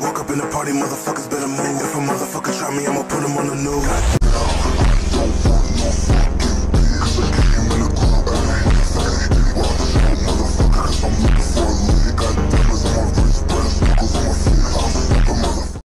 walk up in the party, motherfuckers better move. If a motherfucker try me, I'ma put him on the news.